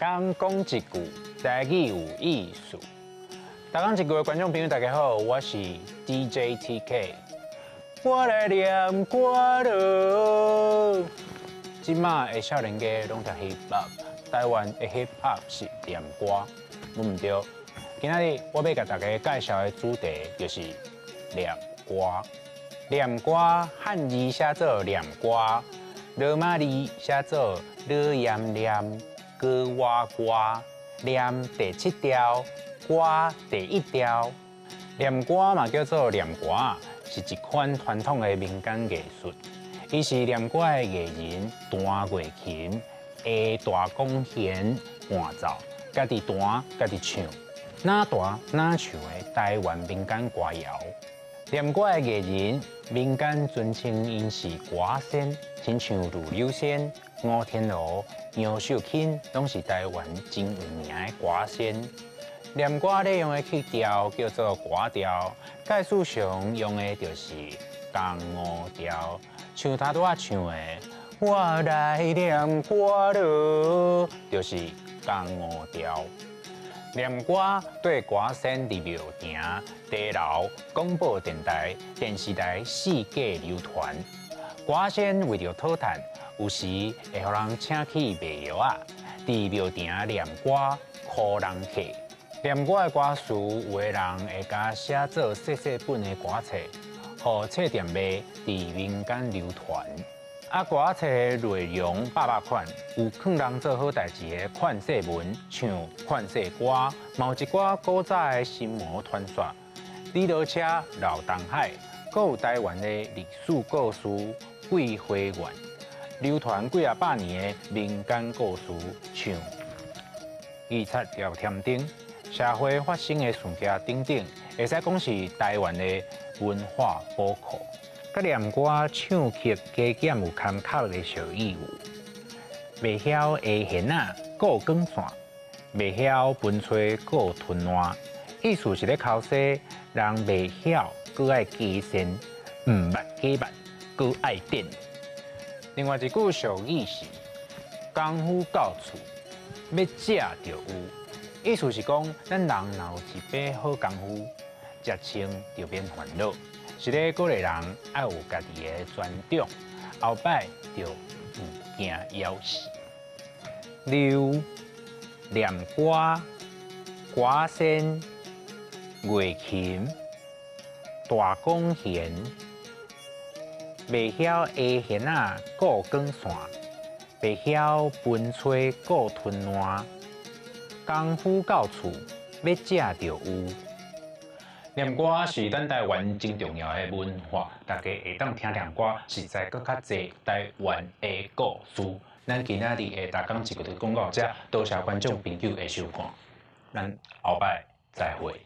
讲讲一句，台语有艺术。大讲一句的观众朋友，大家好，我是 DJ TK。我来念歌了。今麦的少年家拢读 hip hop，台湾的 hip hop 是念歌，唔唔对。今日我要甲大家介绍的主题就是念歌。念歌汉字写作念歌，罗马字写作罗炎念。歌哇歌，念第七条，歌第一条。念歌嘛叫做念歌，是一款传统的民间艺术。伊是念歌的艺人弹乐琴，会大弓弦伴奏，家己弹家己唱，哪弹哪唱的台湾民间歌谣。念歌的艺人，民间尊称因是歌仙，亲像如柳仙。吴天罗、杨秀清拢是台湾真有名的歌仙。念歌咧用的曲调叫做歌调，概述上用的就是江五调。像他拄啊唱的“我来念歌了”，就是江五调。念歌对歌仙入庙行、地楼、广播电台、电视台四界流传。歌仙为了讨谈。有时会互人请去卖药啊，伫庙埕念歌，苦人客。念歌的歌词，有的人会甲写做细细本的歌册，互册店卖，伫民间流传。啊，歌册内容百百款，有劝人做好代志的劝世文，像劝世歌，某一寡古早的心魔传说，李罗车、老东海，各有台湾的历史故事、桂花园。流传几啊百年的民间故事，像预测聊天顶、社会发生的事件等等，会使讲是台湾的文化宝库。甲念歌唱曲加减有参考的小义务，未晓下弦啊，过光线；未晓分吹过吞烂。意思是咧考试，人未晓，搁爱加深，毋捌加捌，搁爱点。另外一句俗语是：功夫到厝，要食就有。意思是讲，咱人若有一把好功夫，食清就免烦恼。是咧鼓励人爱有家己的专长，后摆就唔惊夭死。六念歌、歌声、乐琴、大弓弦。未晓下弦啊，过光线；未晓分吹过吞烂。功夫到厝，要食就有。念歌是咱台湾真重要诶文化，大家会当听念歌实在搁较侪。台湾诶故事咱今仔日会逐工一个伫广告遮，多谢观众朋友诶收看，咱后摆再会。